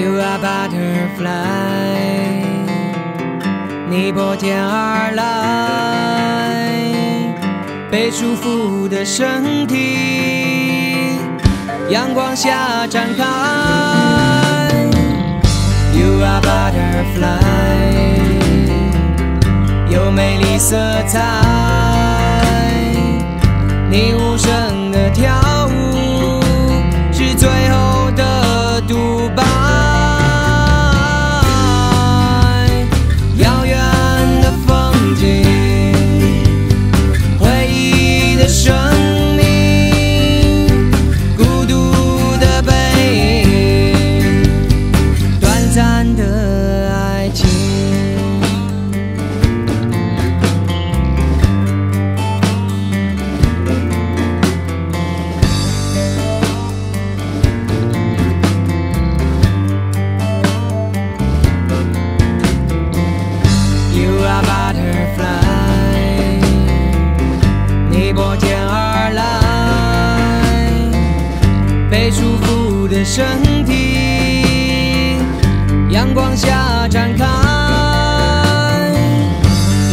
You are butterfly，你破天而来，被束缚的身体，阳光下展开。You are butterfly，有美丽色彩，你舒服的身体，阳光下展开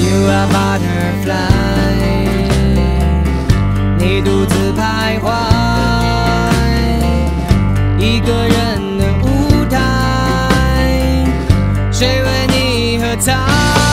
，you are butterfly。你独自徘徊，一个人的舞台，谁为你喝彩？